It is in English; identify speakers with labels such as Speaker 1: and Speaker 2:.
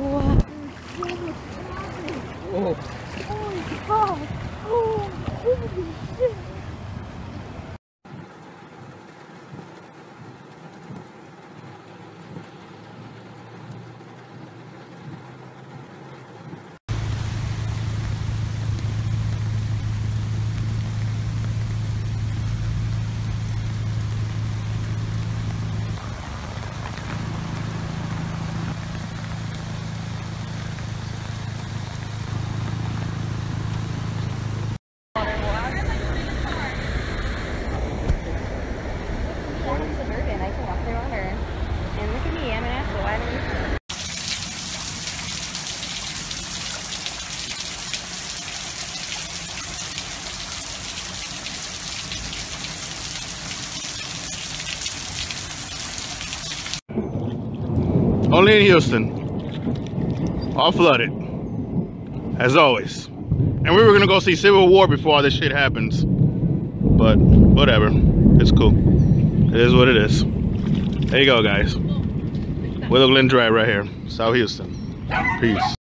Speaker 1: Oh,
Speaker 2: Oh, God. Oh, holy shit. Suburban, I can walk there on her. And look at me, I'm an asshole. I don't
Speaker 3: Only in Houston. All flooded. As always. And we were gonna go see Civil War before all this shit happens. But whatever. It's cool. It is what it is. There you go, guys. Willow Glen Drive right here. South Houston. Peace.